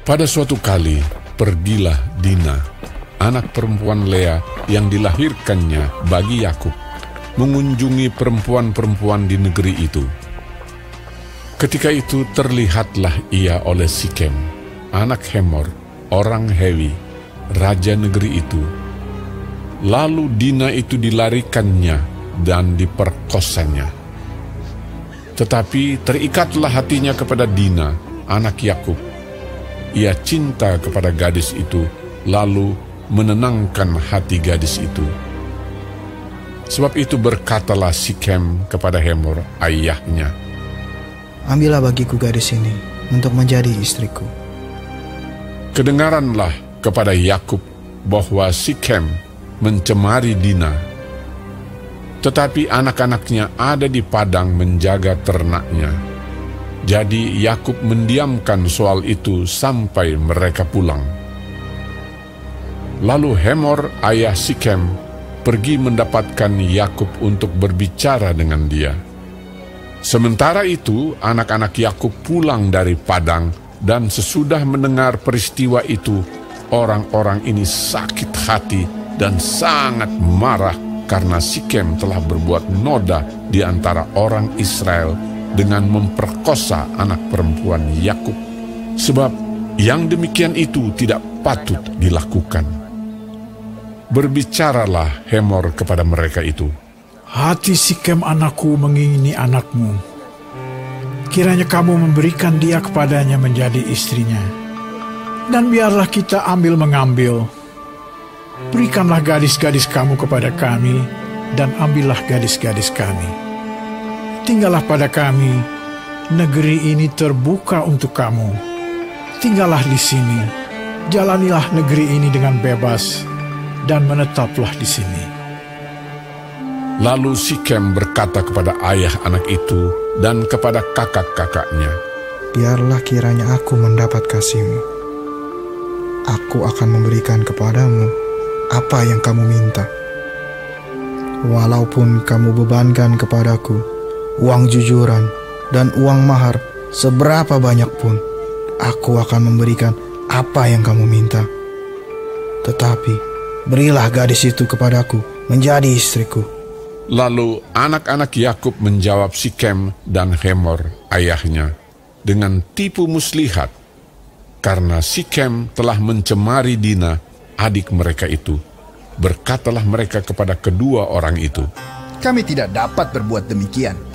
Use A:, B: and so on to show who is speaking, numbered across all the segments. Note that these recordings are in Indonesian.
A: Pada suatu kali, pergilah Dina, anak perempuan Lea yang dilahirkannya bagi Yakub, mengunjungi perempuan-perempuan di negeri itu. Ketika itu terlihatlah ia oleh Sikem, anak Hemor, orang Hewi, raja negeri itu. Lalu Dina itu dilarikannya dan diperkosanya. Tetapi terikatlah hatinya kepada Dina, anak Yakub. Ia cinta kepada gadis itu, lalu menenangkan hati gadis itu. Sebab itu berkatalah Sikem kepada Hemor, ayahnya,
B: Ambillah bagiku gadis ini untuk menjadi istriku.
A: Kedengaranlah kepada Yakub bahwa Sikem mencemari Dina. Tetapi anak-anaknya ada di padang menjaga ternaknya. Jadi Yakub mendiamkan soal itu sampai mereka pulang. Lalu Hemor ayah Sikem pergi mendapatkan Yakub untuk berbicara dengan dia. Sementara itu, anak-anak Yakub pulang dari padang, dan sesudah mendengar peristiwa itu, orang-orang ini sakit hati dan sangat marah karena Sikem telah berbuat noda di antara orang Israel dengan memperkosa anak perempuan Yakub. Sebab yang demikian itu tidak patut dilakukan. Berbicaralah Hemor kepada mereka itu.
C: Hati Sikem anakku mengingini anakmu. Kiranya kamu memberikan dia kepadanya menjadi istrinya. Dan biarlah kita ambil mengambil. Berikanlah gadis-gadis kamu kepada kami, dan ambillah gadis-gadis kami. Tinggallah pada kami, negeri ini terbuka untuk kamu. Tinggallah di sini, jalanilah negeri ini dengan bebas, dan menetaplah di sini.
A: Lalu Sikem berkata kepada ayah anak itu dan kepada kakak-kakaknya,
B: Biarlah kiranya aku mendapat kasihmu. Aku akan memberikan kepadamu apa yang kamu minta. Walaupun kamu bebankan kepadaku uang jujuran dan uang mahar seberapa banyak pun, aku akan memberikan apa yang kamu minta. Tetapi berilah gadis itu kepadaku menjadi istriku.
A: Lalu anak-anak Yakub menjawab Sikem dan Hemor ayahnya dengan tipu muslihat karena Sikem telah mencemari Dina adik mereka itu. Berkatalah mereka kepada kedua orang itu,
D: Kami tidak dapat berbuat demikian.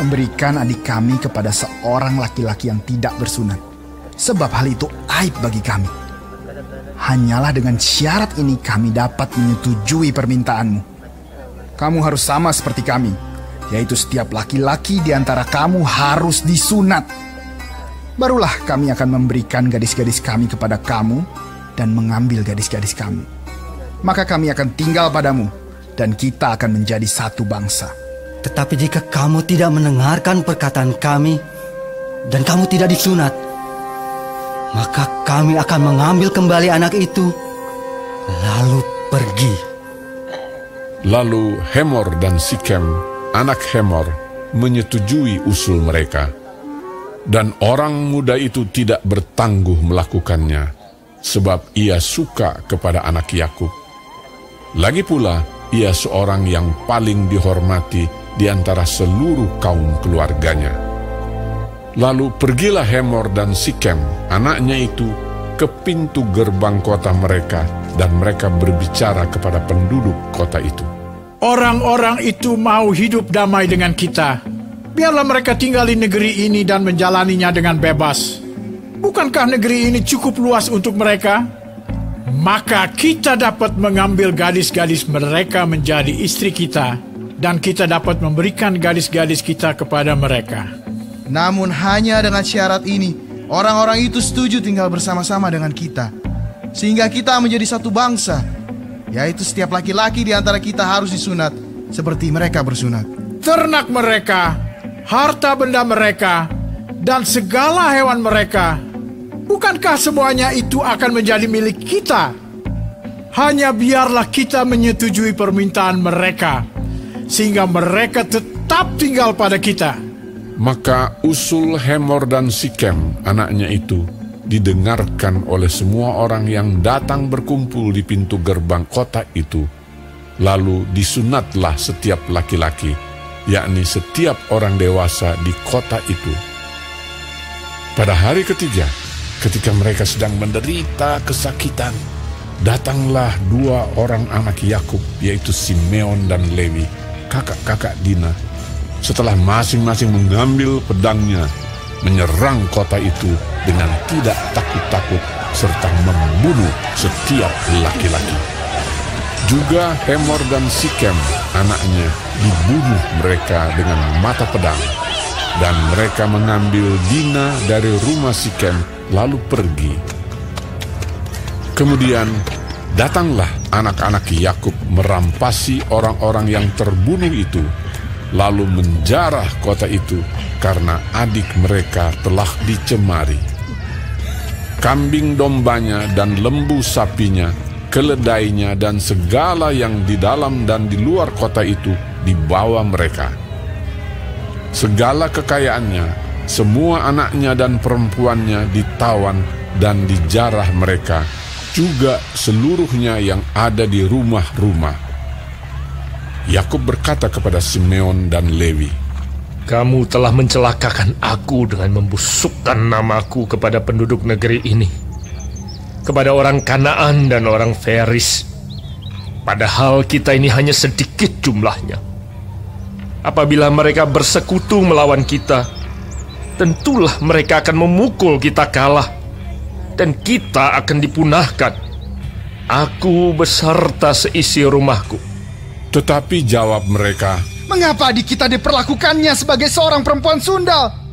D: Memberikan adik kami kepada seorang laki-laki yang tidak bersunat. Sebab hal itu aib bagi kami. Hanyalah dengan syarat ini kami dapat menyetujui permintaanmu kamu harus sama seperti kami, yaitu setiap laki-laki di antara kamu harus disunat. Barulah kami akan memberikan gadis-gadis kami kepada kamu dan mengambil gadis-gadis kamu. Maka kami akan tinggal padamu dan kita akan menjadi satu bangsa.
E: Tetapi jika kamu tidak mendengarkan perkataan kami dan kamu tidak disunat, maka kami akan mengambil kembali anak itu lalu pergi.
A: Lalu Hemor dan Sikem, anak Hemor, menyetujui usul mereka. Dan orang muda itu tidak bertangguh melakukannya, sebab ia suka kepada anak Yakub. Lagi pula, ia seorang yang paling dihormati di antara seluruh kaum keluarganya. Lalu pergilah Hemor dan Sikem, anaknya itu, ke pintu gerbang kota mereka, dan mereka berbicara kepada penduduk kota itu.
C: Orang-orang itu mau hidup damai dengan kita. Biarlah mereka tinggal di negeri ini dan menjalaninya dengan bebas. Bukankah negeri ini cukup luas untuk mereka? Maka kita dapat mengambil gadis-gadis mereka menjadi istri kita, dan kita dapat memberikan gadis-gadis kita kepada mereka.
F: Namun hanya dengan syarat ini, orang-orang itu setuju tinggal bersama-sama dengan kita. Sehingga kita menjadi satu bangsa, yaitu setiap laki-laki di antara kita harus disunat seperti mereka bersunat.
C: Ternak mereka, harta benda mereka, dan segala hewan mereka, bukankah semuanya itu akan menjadi milik kita? Hanya biarlah kita menyetujui permintaan mereka, sehingga mereka tetap tinggal pada kita.
A: Maka usul Hemor dan Sikem, anaknya itu, didengarkan oleh semua orang yang datang berkumpul di pintu gerbang kota itu. Lalu disunatlah setiap laki-laki, yakni setiap orang dewasa di kota itu. Pada hari ketiga, ketika mereka sedang menderita kesakitan, datanglah dua orang anak Yakub, yaitu Simeon dan Lewi, kakak-kakak Dina. Setelah masing-masing mengambil pedangnya, menyerang kota itu dengan tidak takut-takut serta membunuh setiap laki-laki. Juga Hemor dan Sikem, anaknya, dibunuh mereka dengan mata pedang. Dan mereka mengambil Dina dari rumah Sikem lalu pergi. Kemudian datanglah anak-anak Yakub merampasi orang-orang yang terbunuh itu, lalu menjarah kota itu karena adik mereka telah dicemari. Kambing dombanya dan lembu sapinya, keledainya dan segala yang di dalam dan di luar kota itu dibawa mereka. Segala kekayaannya, semua anaknya dan perempuannya ditawan dan dijarah mereka, juga seluruhnya yang ada di rumah-rumah. Yakub berkata kepada Simeon dan Lewi,
G: kamu telah mencelakakan aku dengan membusukkan namaku kepada penduduk negeri ini, kepada orang Kanaan dan orang Feris. Padahal kita ini hanya sedikit jumlahnya. Apabila mereka bersekutu melawan kita, tentulah mereka akan memukul kita kalah, dan kita akan dipunahkan. Aku beserta seisi rumahku.
A: Tetapi jawab mereka,
D: Mengapa adik kita diperlakukannya sebagai seorang perempuan sundal?